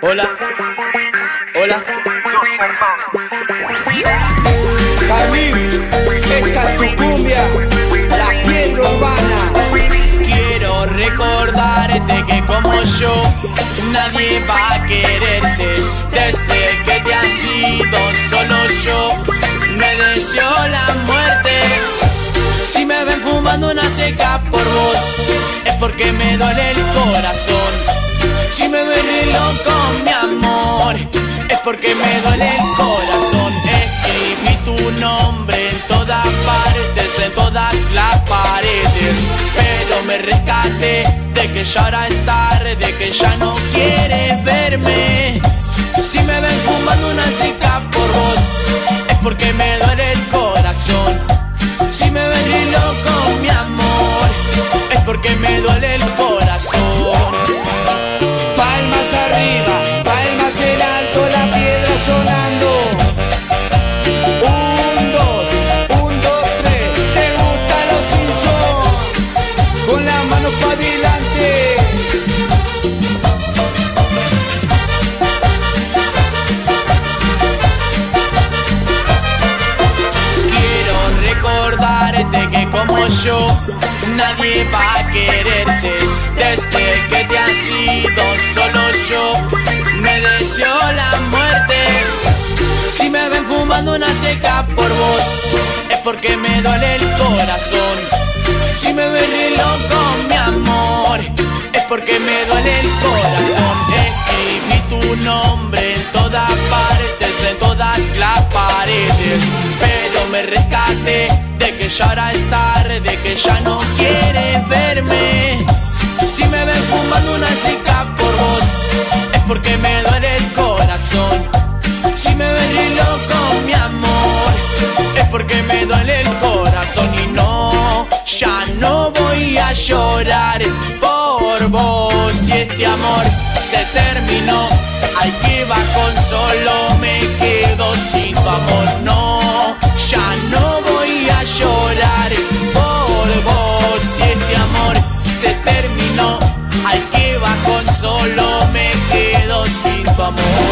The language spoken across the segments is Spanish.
Hola, hola. Carlín, esta es tu cumbia, la piedra urbana. Quiero recordarte que como yo nadie va a quererte Desde que te has ido solo yo me deseo la muerte Si me ven fumando una seca por vos es porque me duele el corazón Si me ven loco mi amor es porque me duele el corazón. Escribí tu nombre en todas partes, en todas las paredes. Pero me rescate de que ya ahora es tarde, de que ya no quieres verme. Si me ven fumando una seca por vos Es porque me duele el corazón. Si me ven loco mi amor Es porque me duele el corazón Palmas arriba, palmas en alto, la piedra sonando. Un, dos, un, dos, tres. ¿Te gustan los Simpsons? Con las manos para adelante. Quiero recordarte que como yo nadie va a quererte Desde que te has ido solo yo me deseo la muerte. Si me ven fumando una seca por vos es porque me duele el corazón. Si me ven loco mi amor es porque me duele el corazón. Escribí tu nombre en todas partes, en todas las paredes. Pero me rescate de que ya ahora es tarde, de que ya no quieres verme Si me ven fumando una seca por vos es porque me duele el corazón Si me ven re loco mi amor es porque me duele el corazón y no, ya no voy a llorar por vos y este amor se terminó. Ay, que bajón, solo me quedo sin tu amor. No, ya no amor.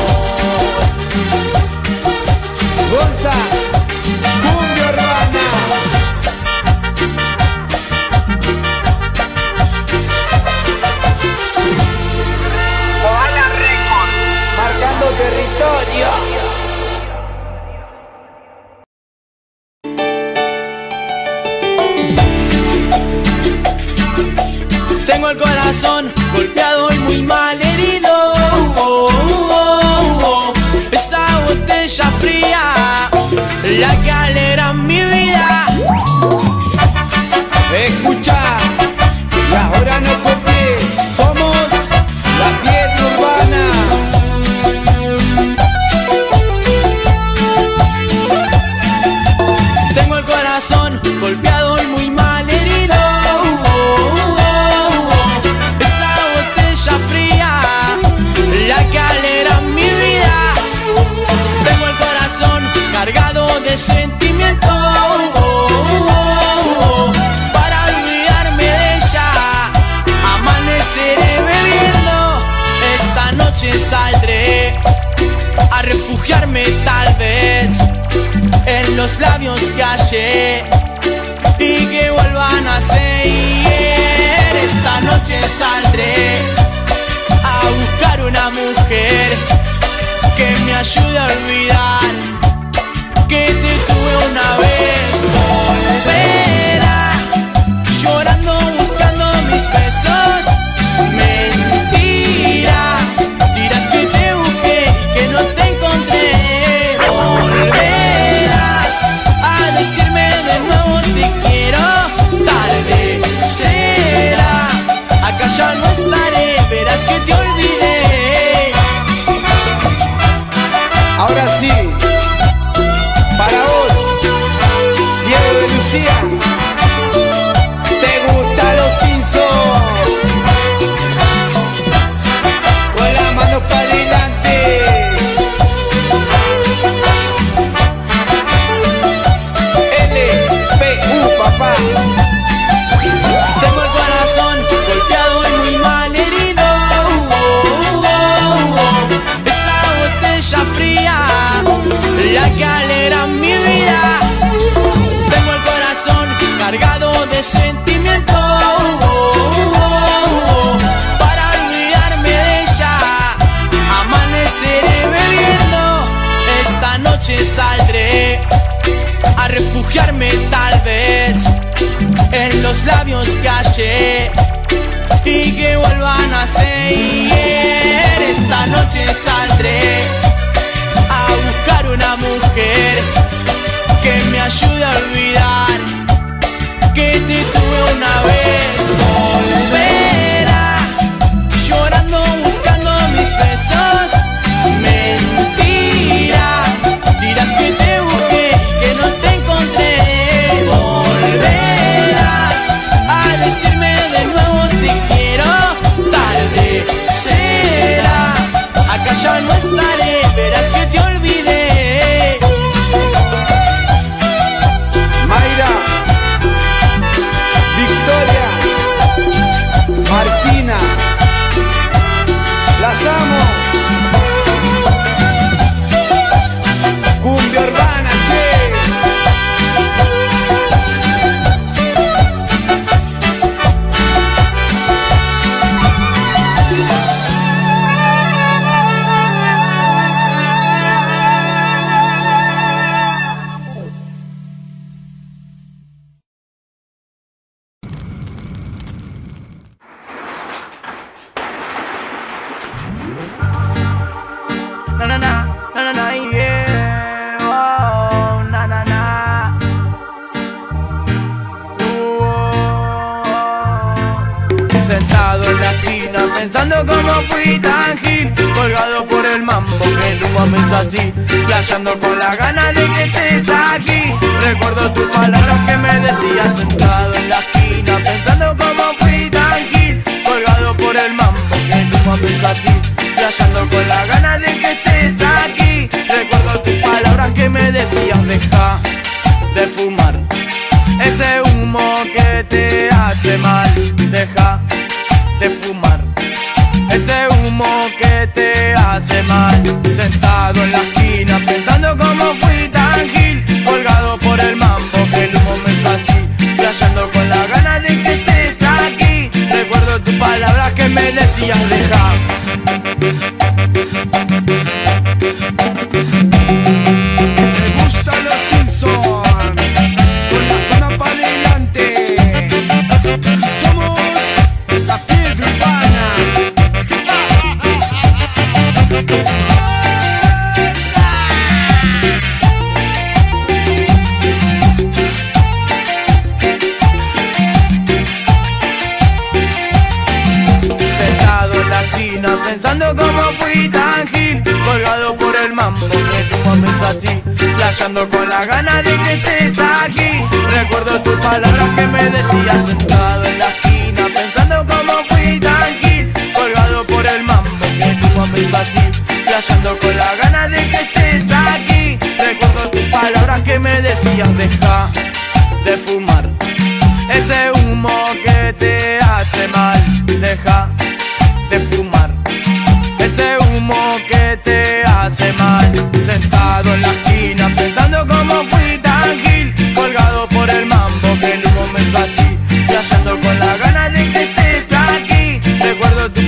Los labios que hallé y que vuelvan a seguir. Esta noche saldré a buscar una mujer que me ayude a olvidar que te tuve una vez. Volverá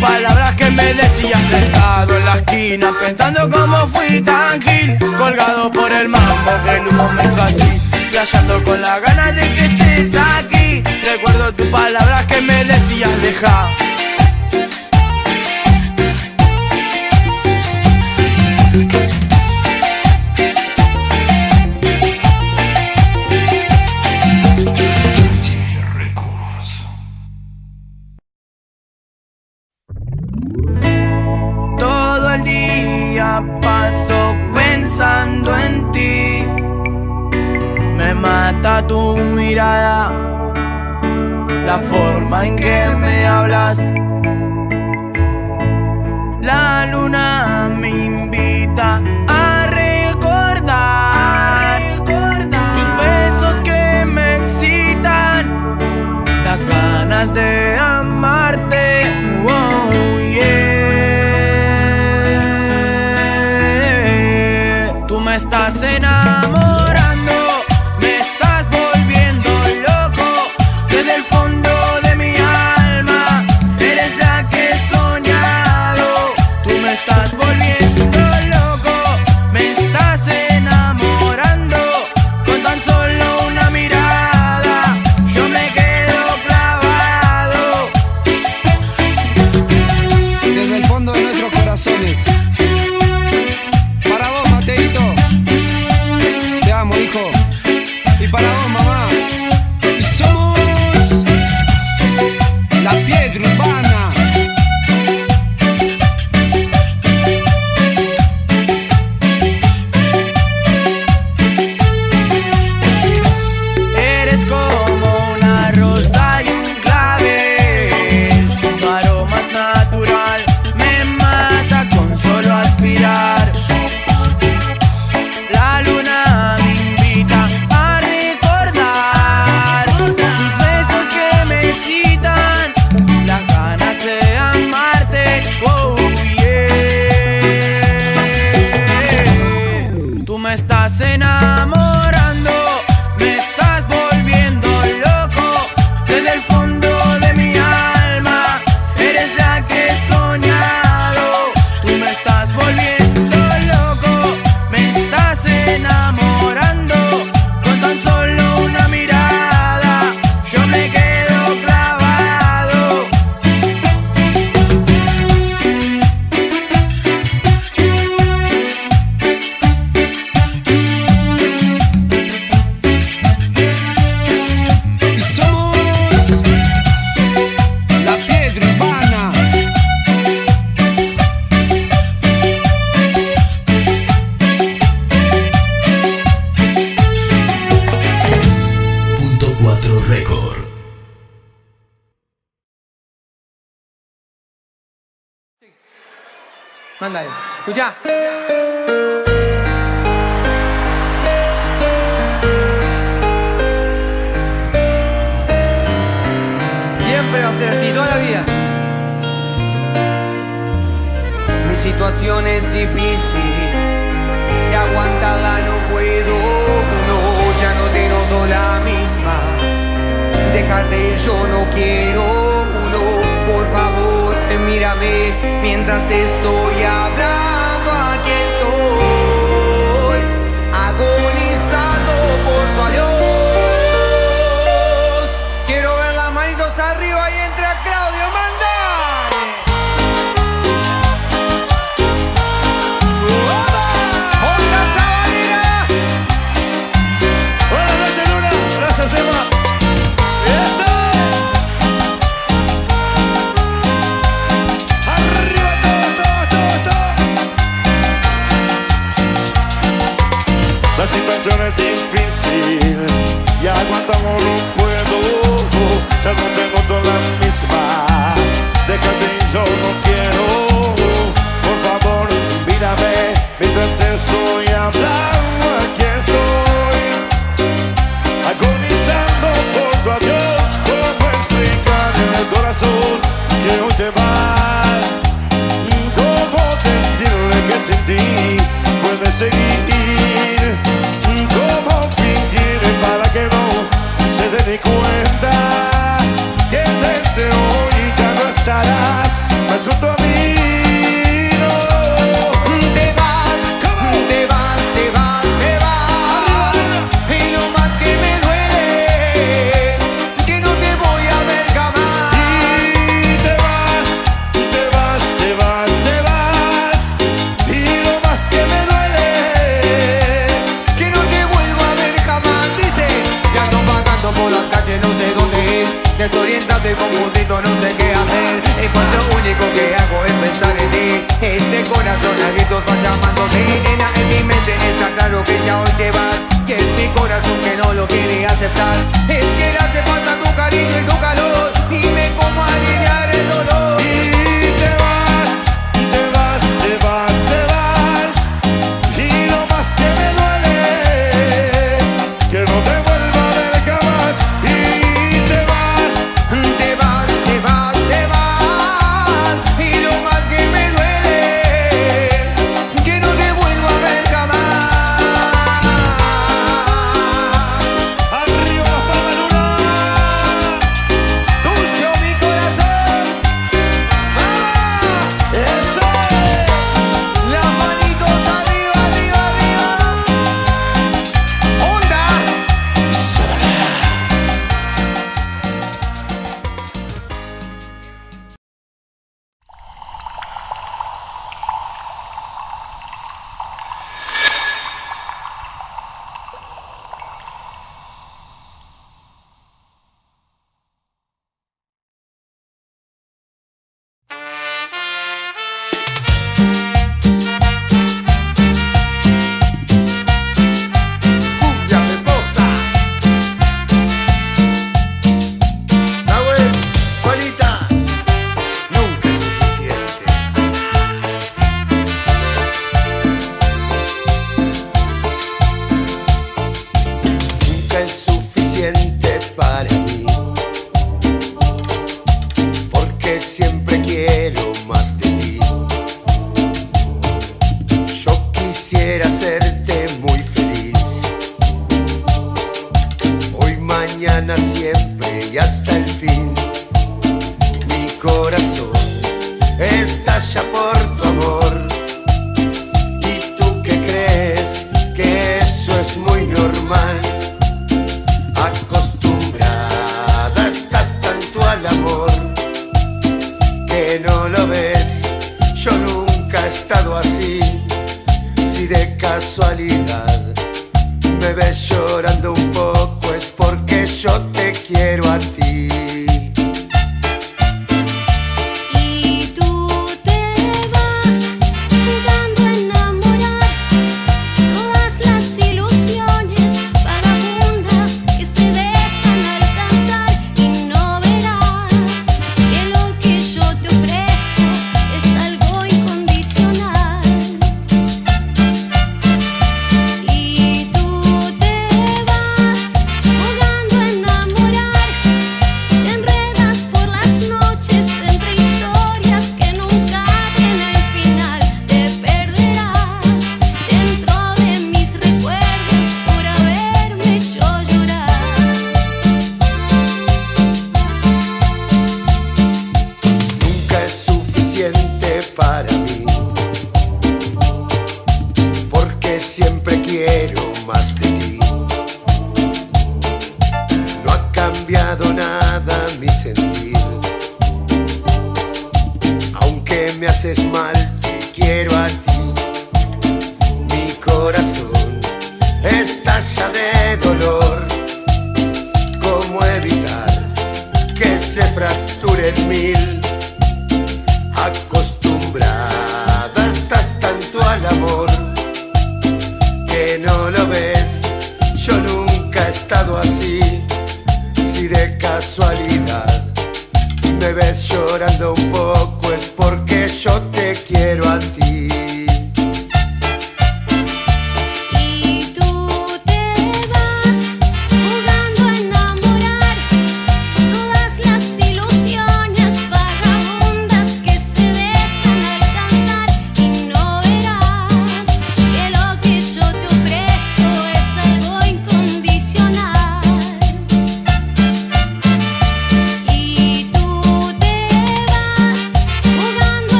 Palabras que me decían sentado en la esquina Pensando cómo fui tan gil Colgado por el mambo que en un momento así Flasheando con la gana de que estés aquí. Recuerdo tus palabras que me decían dejar tu mirada, la forma en que me hablas. La luna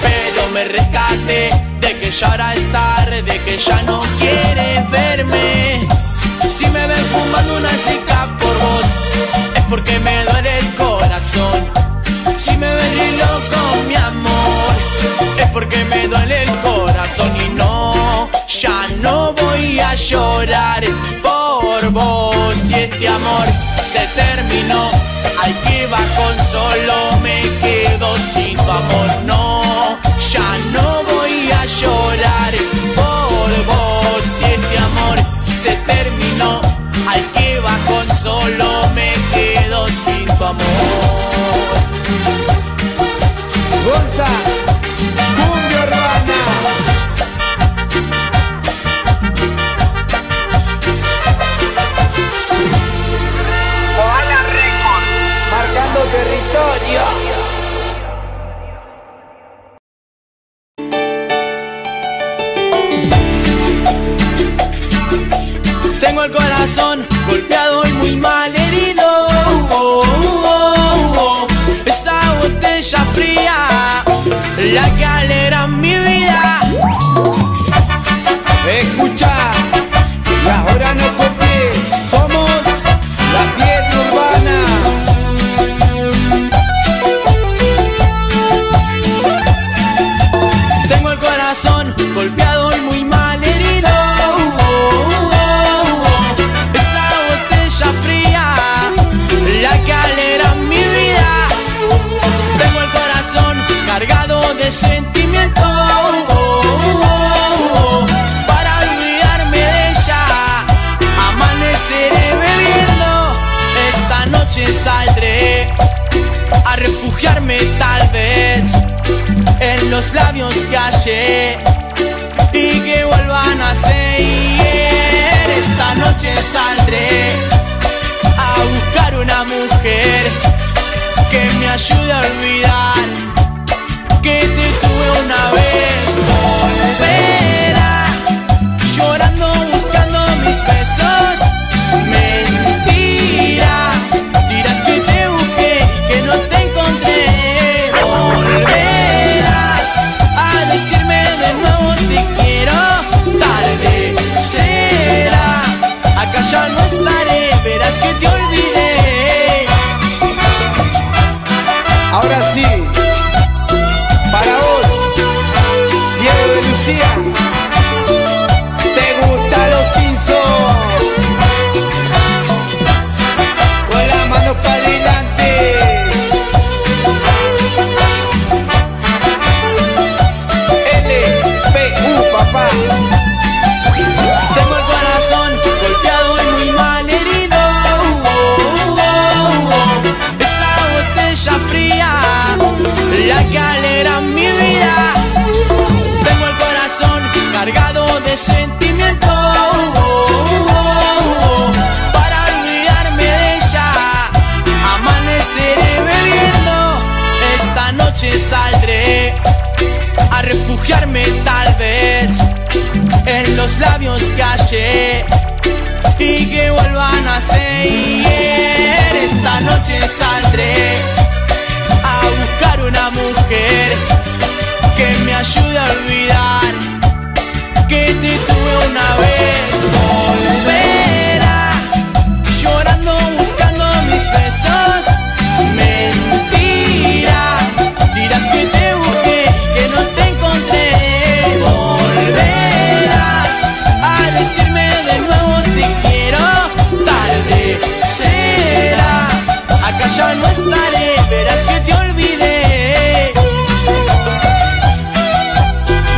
Pero me rescate de que ya ahora es tarde, que ya no quieres verme. Si me ven fumando una cica por vos, es porque me duele el corazón. Si me ven loco, mi amor, es porque me duele el corazón. Y no, ya no voy a llorar por vos y este amor se terminó. Aquí va con solo me quedo sin tu amor. No, ya no voy a llorar por vos y este amor se terminó. Aquí va con solo me quedo sin tu amor. besarme tal vez en los labios que hallé y que vuelvan a ser. Esta noche saldré a buscar una mujer que me ayude a olvidar que te tuve una vez. los labios calle y que vuelvan a ser. Esta noche saldré a buscar una mujer que me ayude a olvidar que te tuve una vez. ya no estaré, verás que te olvidé.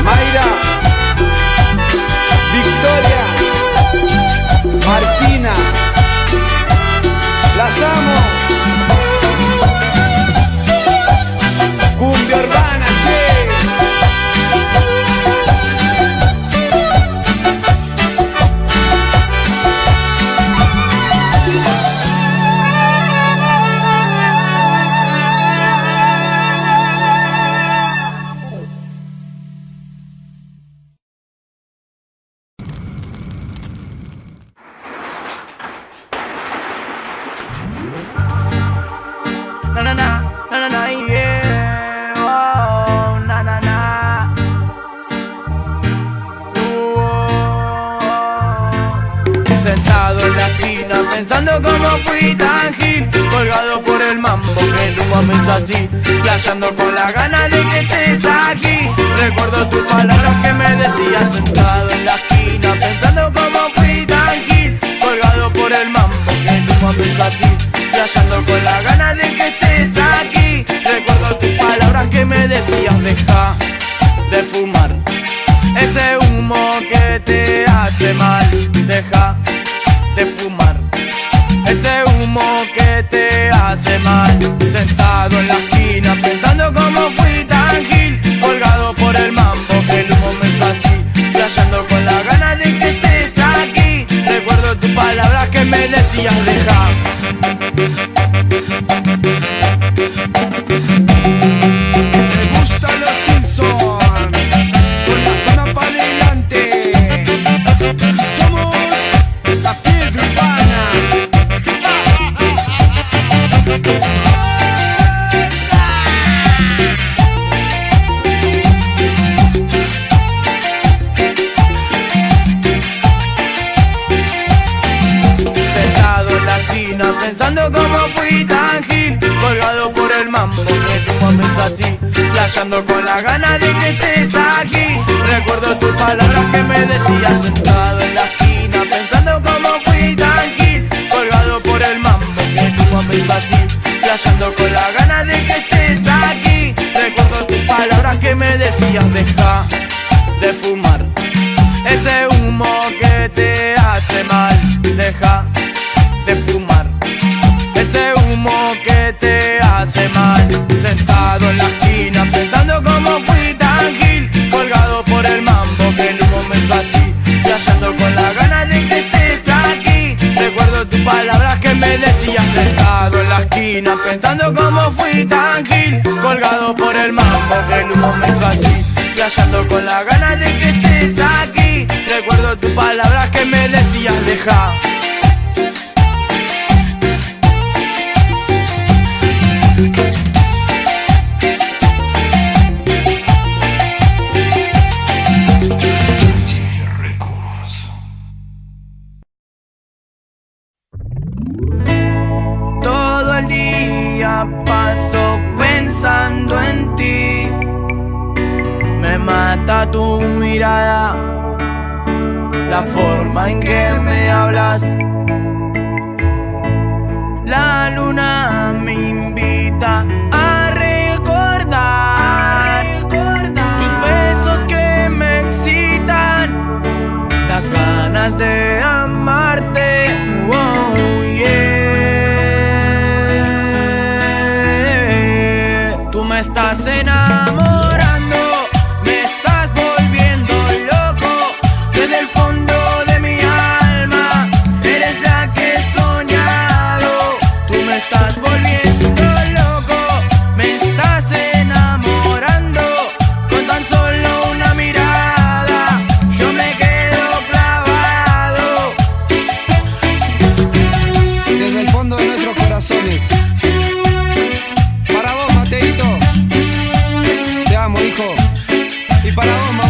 Mayra, Victoria, Martina, las amo. palabras que me decías sentado en la esquina Pensando cómo fui tan gil Colgado por el mambo que tuvo mi vacío Flasheando con la gana de que estés aquí. Recuerdo tus palabras que me decías Deja de fumar Ese humo que te hace mal Deja Palabras que me decían sentado en la esquina Pensando cómo fui tan gil Colgado por el mambo que el humo me hizo así Flasheando con la gana de que estés aquí. Recuerdo tus palabras que me decían dejar paso pensando en ti. Me mata tu mirada, la forma en que me hablas. La luna a para uma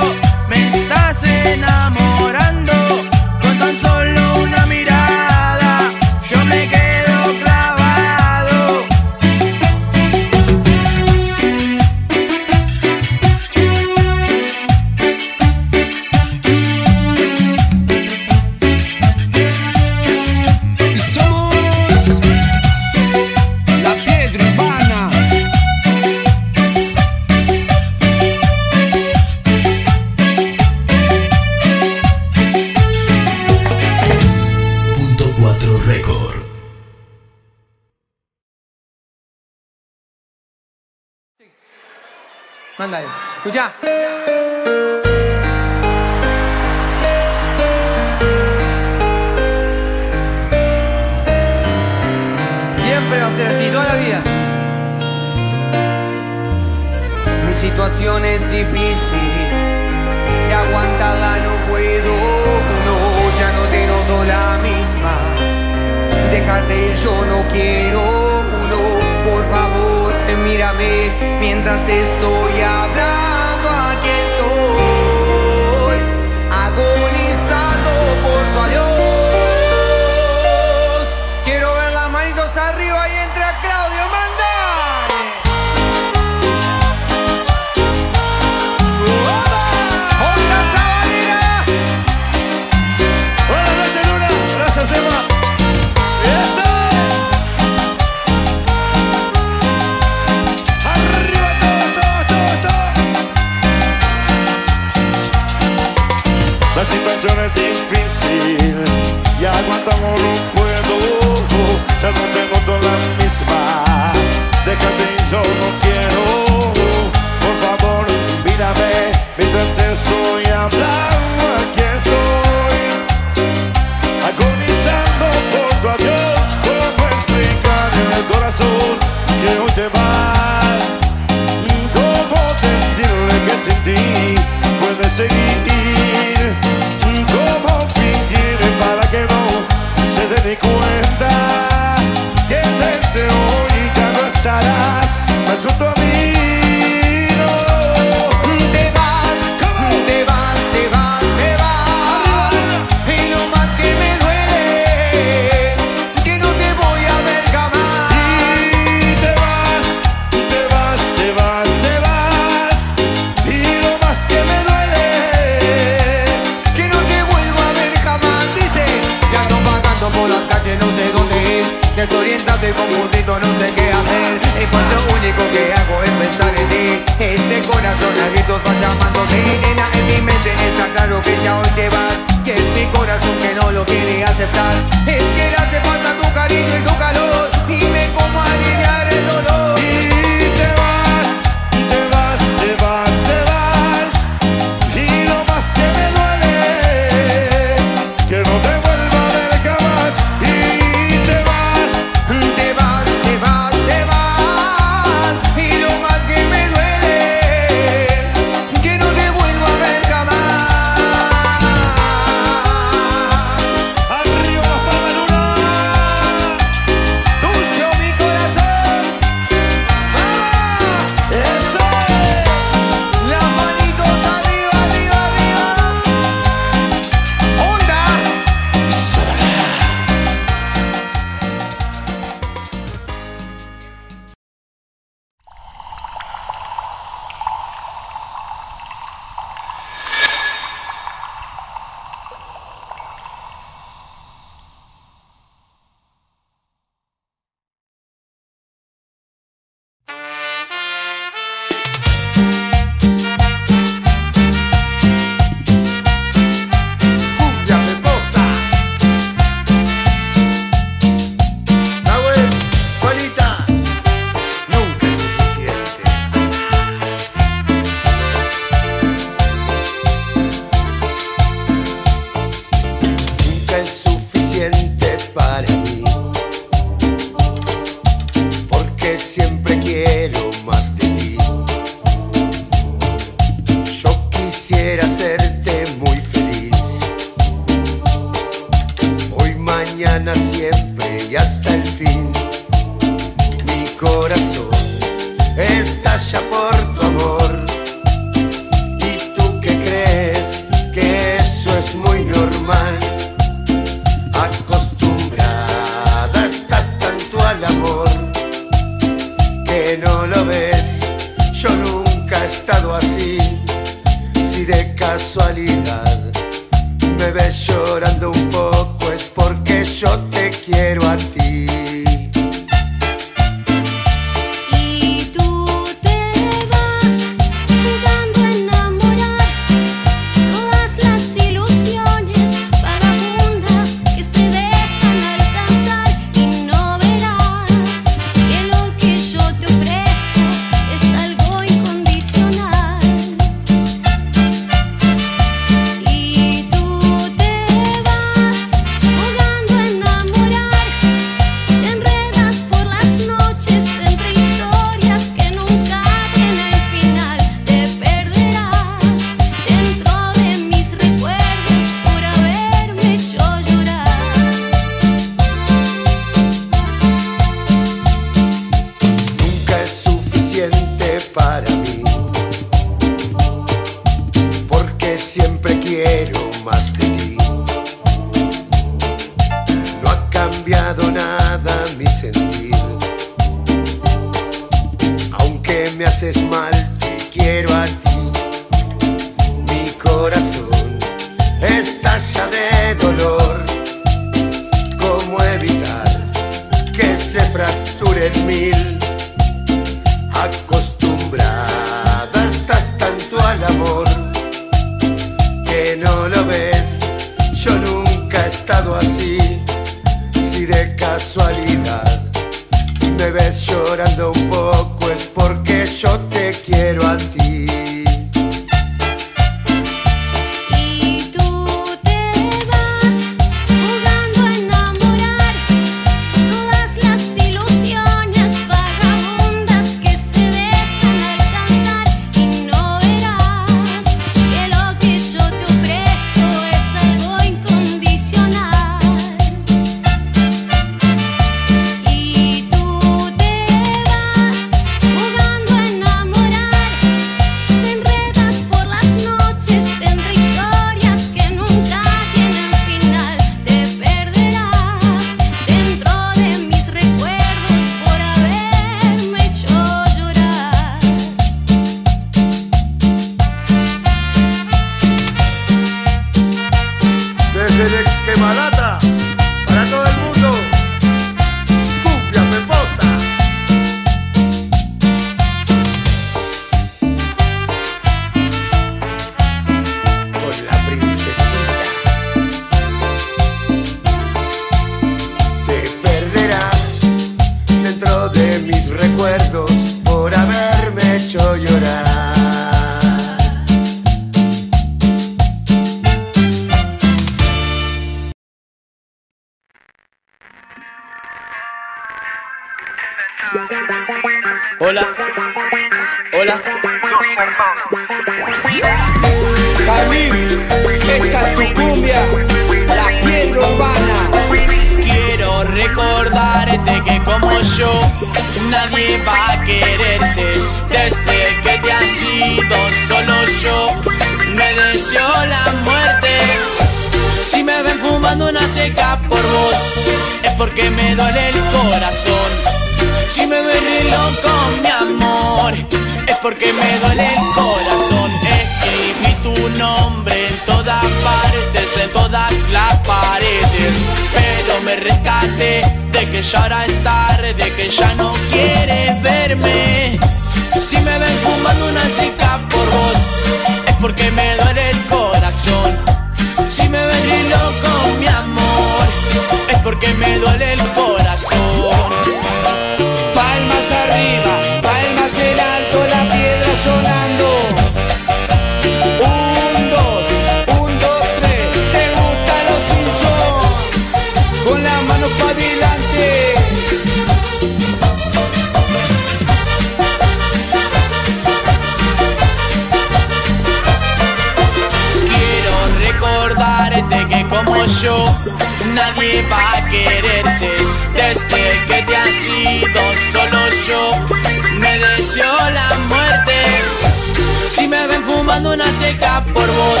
ven fumando una seca por vos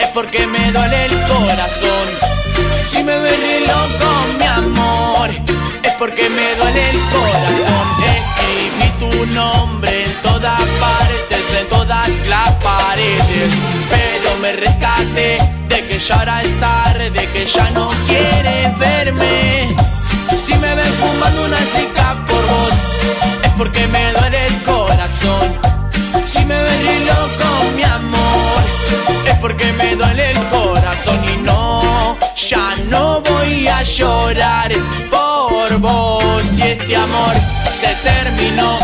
es porque me duele el corazón. Si me ven re loco mi amor es porque me duele el corazón. Escribí tu nombre en todas partes, en todas las paredes Pero me rescate de que ya ahora es tarde, de que ya no quieres verme. Si me ven fumando una seca por vos es porque me duele el corazón Si me re loco mi amor es porque me duele el corazón y no, ya no voy a llorar por vos y este amor se terminó.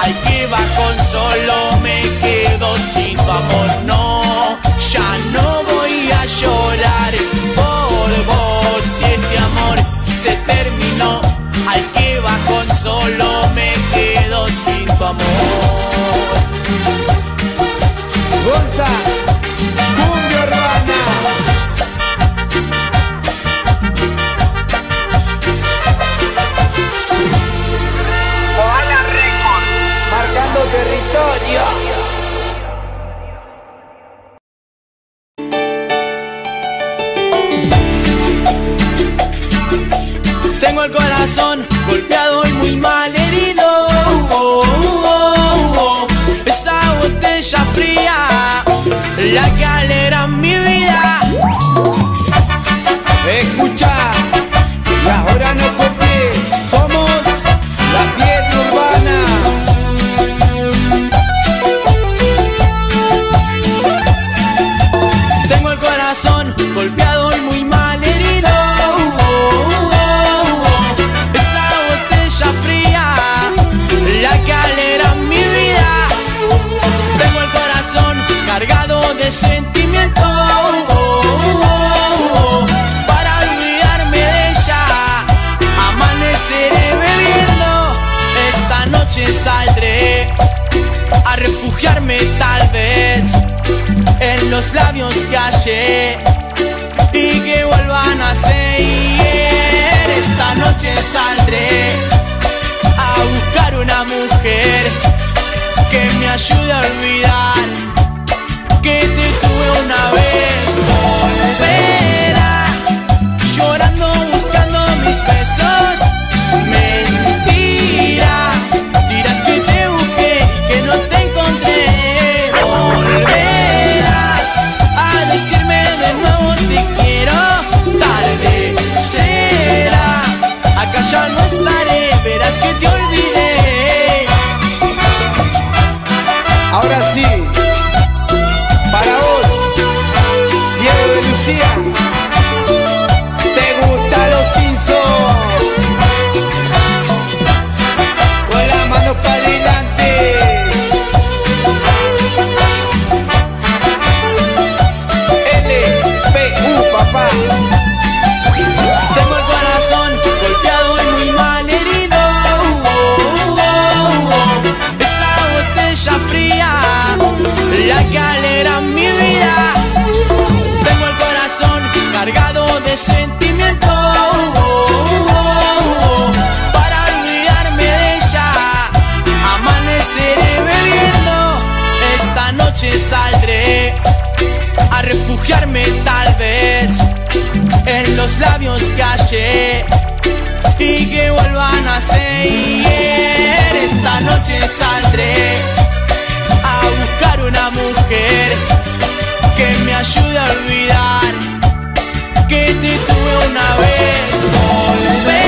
Ay, que bajón, solo me quedo sin tu amor. No, ya no voy a llorar por vos y este amor se terminó. Ay, que bajón, solo me quedo sin tu amor. Gonza, refugiarme tal vez en los labios que hallé y que vuelvan a seguir. Esta noche saldré a buscar una mujer que me ayude a olvidar que te tuve una vez. Volverá los labios calle y que vuelvan a ser. Esta noche saldré a buscar una mujer que me ayude a olvidar que te tuve una vez.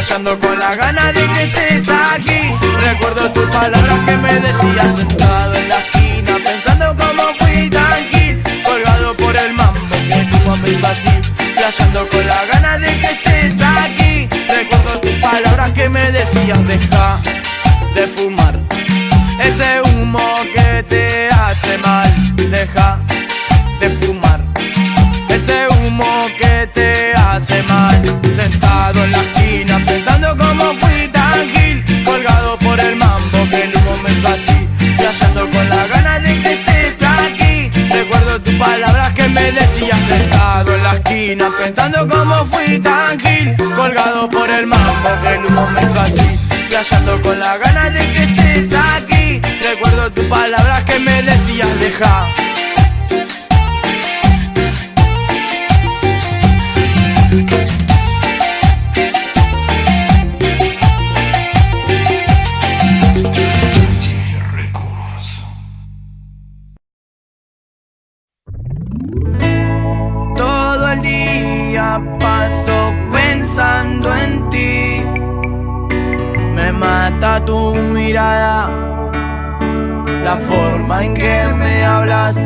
estallando con la gana de que estés aquí. Recuerdo tus palabras que me decías sentado en la esquina Pensando cómo fui tan gil Colgado por el mambo que tuvo mi vacío Estallando con la gana de que estés aquí. Recuerdo tus palabras que me decías Deja de fumar. Ese humo que te hace mal. Deja de fumar. palabras que me decían sentado en la esquina Pensando cómo fui tan gil Colgado por el mambo que en un momento así Flasheando con la gana de que estés aquí. Recuerdo tus palabras que me decían dejar paso pensando en ti. Me mata tu mirada, la forma en que me hablas.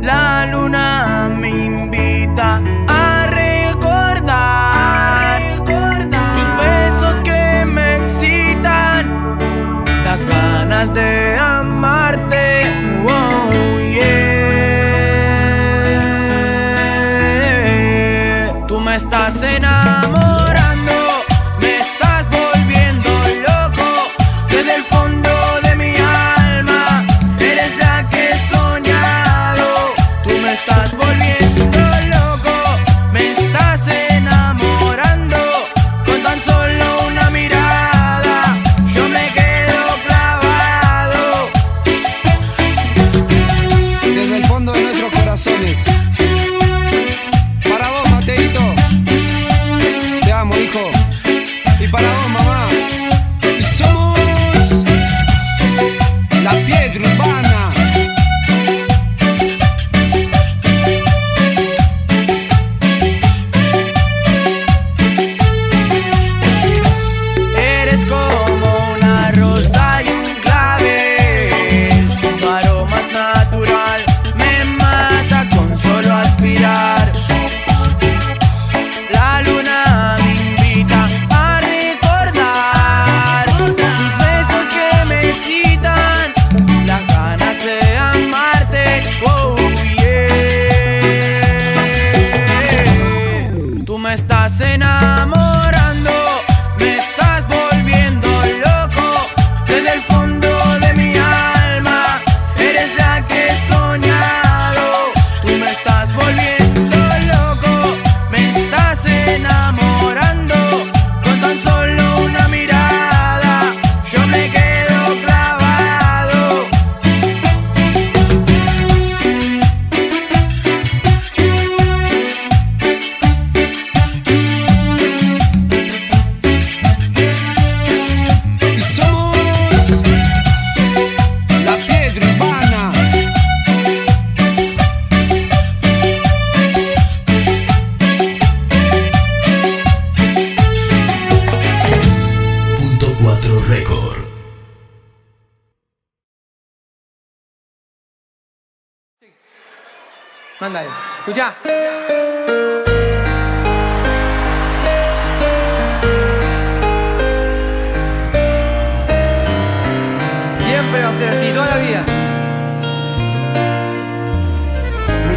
La luna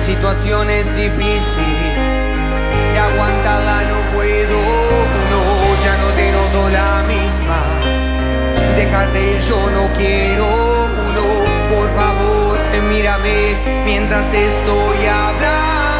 situaciones difíciles y aguantarla no puedo, no, ya no te noto la misma, dejarte yo no quiero, no, por favor, mírame mientras estoy hablando.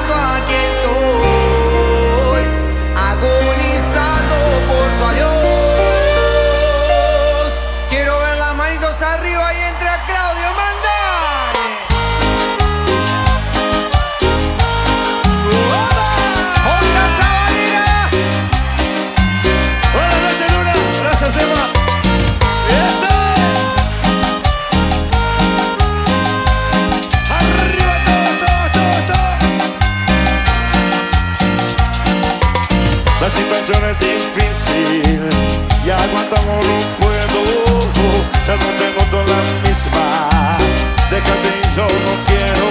situación es difícil y aguantamos lo puedo, ya no tengo toda la misma. Déjate yo no quiero,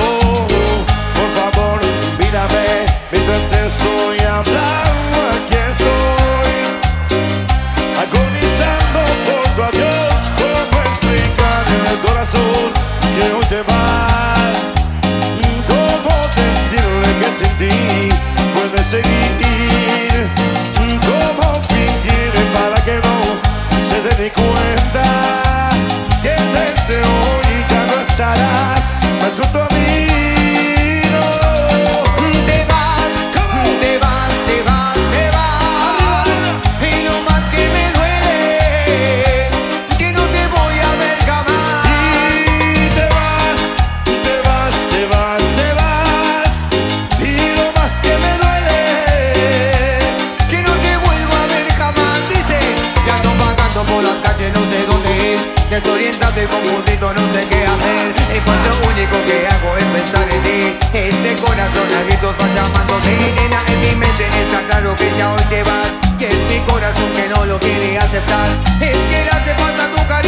por favor mírame, mientras te soy hablando aquí estoy, agonizando por tu adiós, cómo explicar en el corazón que hoy te vas, cómo decirle que sin ti puedes seguir. date cuenta que desde hoy ya no estarás. Más junto a estrella hoy te vas es mi corazón que no lo quiere aceptar. Es que le hace falta tu cariño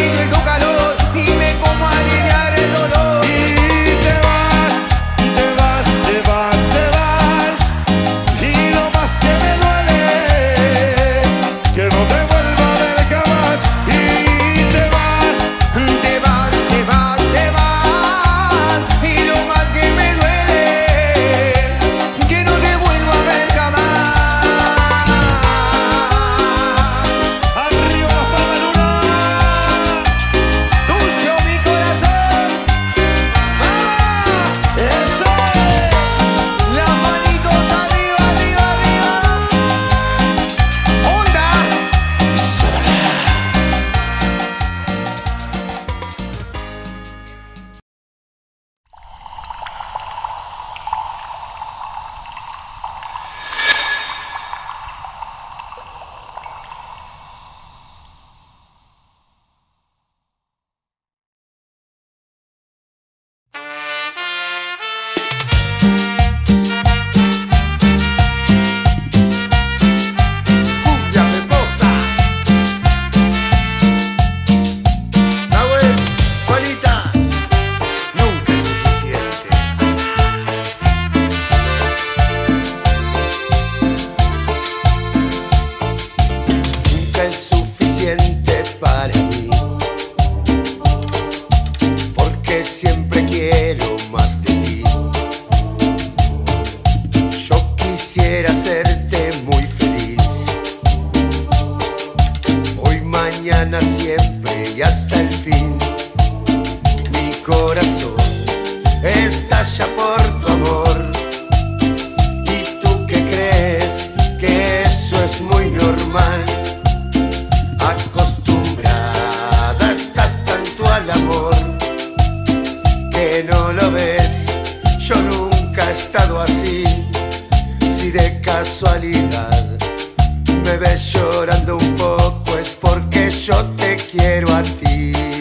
llorando un poco es porque yo te quiero a ti.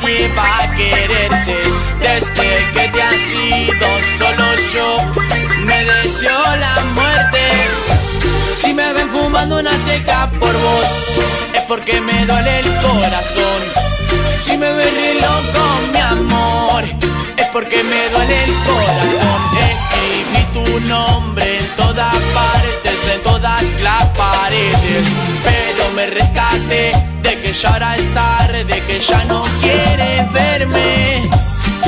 nadie va a quererte. Desde que te has ido, solo yo me deseo la muerte. Si me ven fumando una seca por vos, es porque me duele el corazón. Si me ven loco, mi amor, es porque me duele el corazón. Eh, Escribí tu nombre en todas partes, en todas las paredes, pero me rescaté que ya ahora es tarde, que ya no quiere verme.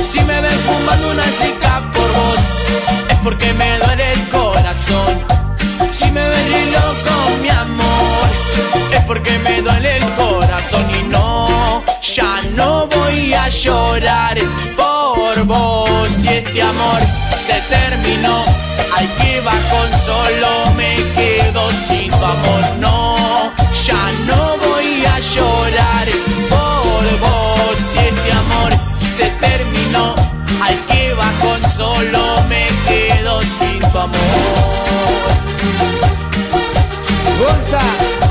Si me ven fumando una cica por vos, es porque me duele el corazón. Si me ven loco, mi amor, es porque me duele el corazón. Y no, ya no voy a llorar por vos. Si este amor se terminó, al que va con solo me quedo sin tu amor. No, ya no voy llorar por vos y este amor se terminó. Al que bajón solo me quedo sin tu amor. Gonza.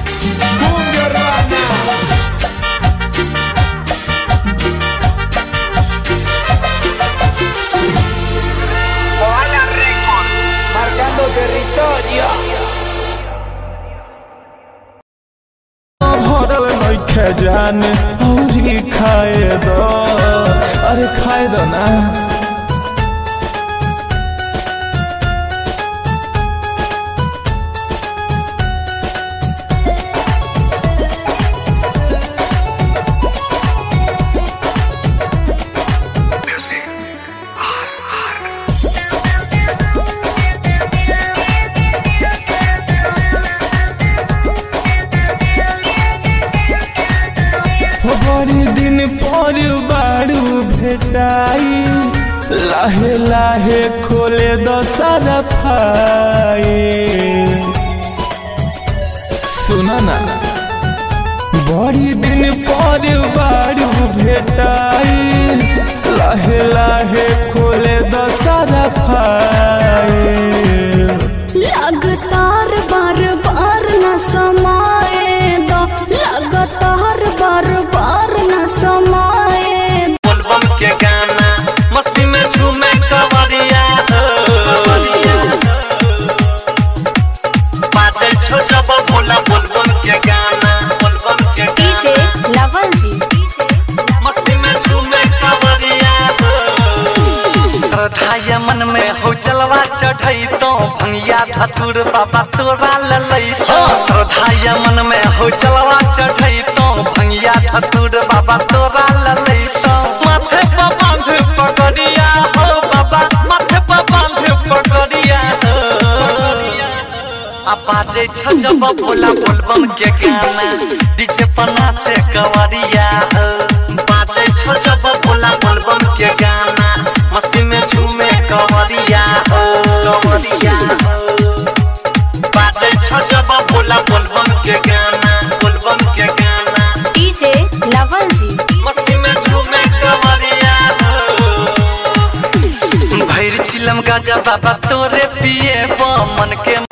भरल नइखे जान औरी खाए दो। अरे खाए दो ना। बेटाई लाहे लाहे खोले दो फाई। सुना ना, बड़ी दिन पर बारू भेटाई, लाहे लाहे खोले दो फाई। लगातार बार बार न समाए दो, लगतार बार बार न समाए। चढ़ई तो भंगिया धतुर बाबा तोरा ललई तो हाँ। श्रद्धाया मन में हो चलवा चढ़ई तो भंगिया धतुर बाबा तोरा ललई तो माथे पर बाँध पगड़िया हो बाबा माथे पर बाँध पगड़िया हो। छजब बोला बोलबम के गाना डीजे पर नाचे कवरिया हो। बाजे छजब बोला जब तोरे पिए मन के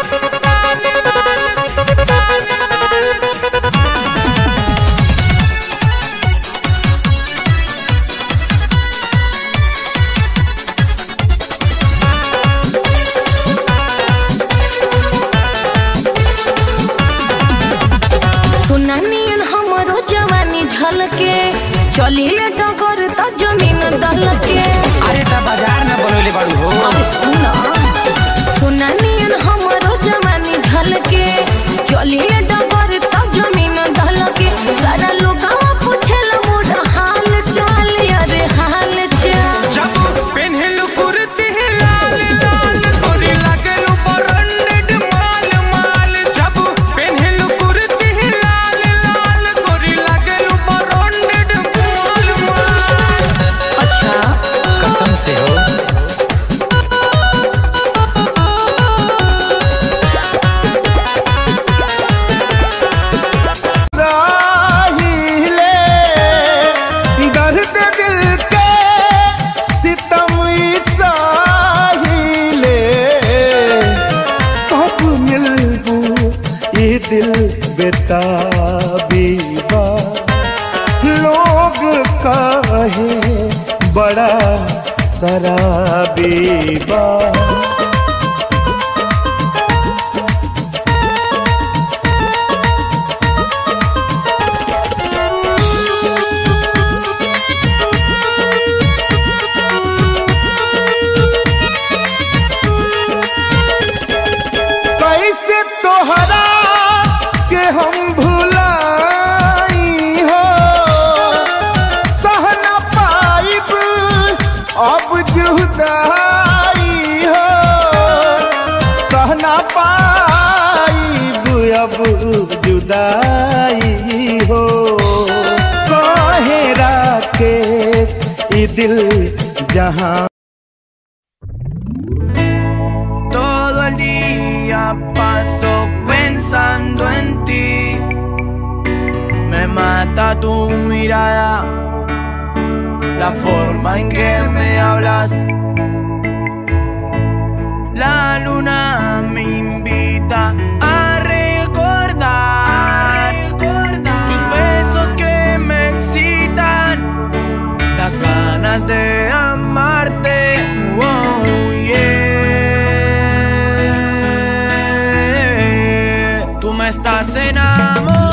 estás enamorado.